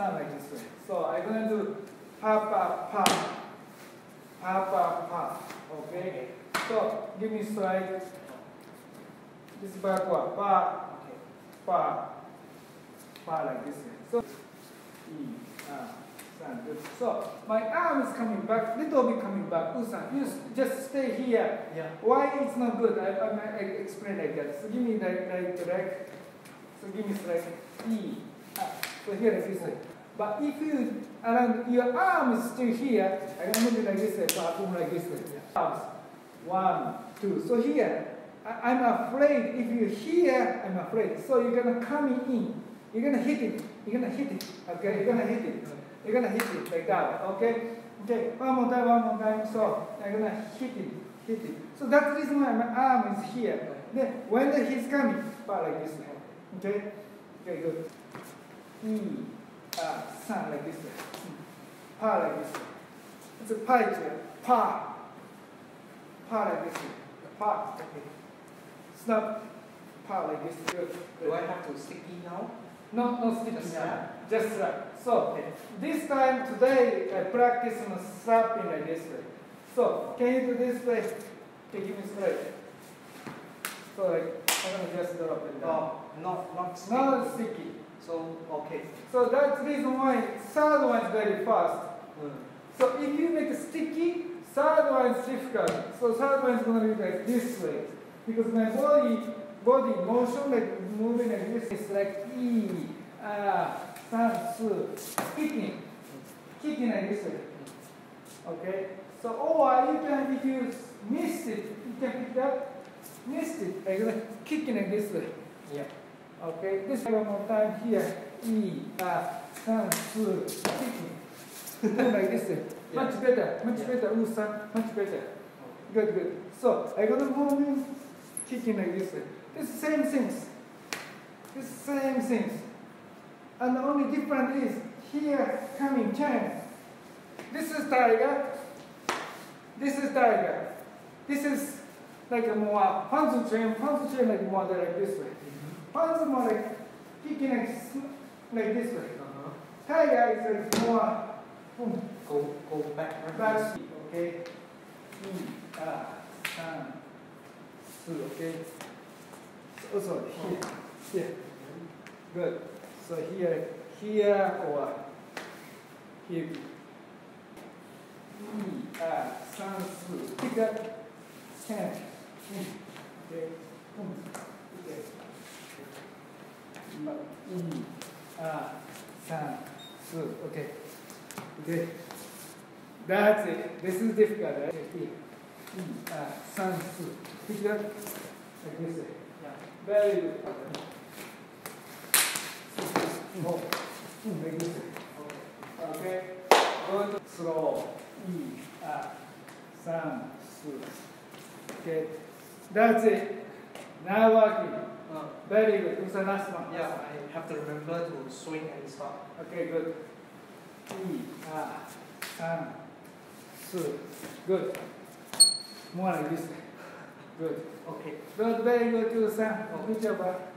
sound like this way. So I'm going to do pa pa pa, pa pa pa. Okay. So give me strike. This backward pa, pa, pa like this way. So E, good. So my arm is coming back, little bit coming back. Usan, you just stay here. Yeah. Why it's not good? I, I might explain like that. So give me like like direct. So give me strike E. Ah, so here is this way. But if you around your arm is still here, I'm gonna move it like this way, but boom like this way. Arms. One, two. So here, I, I'm afraid if you here, I'm afraid. So you're gonna come in. You're gonna hit it. You're gonna hit it. Okay, you're gonna hit it. You're gonna hit it like that. Okay? Okay, one more time, one more time. So I'm gonna hit it, hit it. So that's the reason why my arm is here. Then when the, he's coming, but like this. Okay? Okay, good. E, uh, sound like this way. Pa like this. It's a pa here. Pa. Pa like this. Pa. Okay. Snap. Pa like this. Good. Do I have to stick sticky now? No, no sticky Just now. Just right. So this time today I practice on snapping like this way. So can you do this way? Okay, give me straight. So like I'm gonna just drop it down. Oh, not not sticky. Now sticky. So okay. So that's the reason why third one is very fast. Mm. So if you make it sticky, third one is difficult. So third one is going to be like this way. Because my body, body motion like moving like this is like E, ah, su, kicking. Kicking like this. Okay? So or you can, if you miss it, you can pick up, miss it, like that, kicking like this way. Yeah. Okay, this one more time here. E, su, kicking. Like this. Yeah. Much better, much Yeah. better, Ooh, san, much better. Good, good. So I'm gonna move in, kicking like this. It's the same things. It's the same things. And the only difference is here coming turn. This is tiger. This is tiger. This is like a more panzu train, panzu train like more like this way. Panzu more like kicking like, like this way. Uh-huh. Tiger is like more boom, Go go back. back speed, okay? San, su, okay? So, also here, here. Good. So here, here or here. E, ah, san, su. Pick up, ten. Mm. Okay. Boom. Okay. E, ah, san, su. Okay. Okay. That's it. This is difficult. Right? E, E, ah, san, su. Pick up like this way. Yeah. Very good. Like this. Okay. Go to slow. E, ah, san, su. Okay. That's it. Now working. Uh, Very good. Who's the last one? yeah. I have to remember to swing and stop. Okay, good. E, ah, san, su. Good. More like this. Good. Okay. Good, very good, Kudo-san. Good job. ah.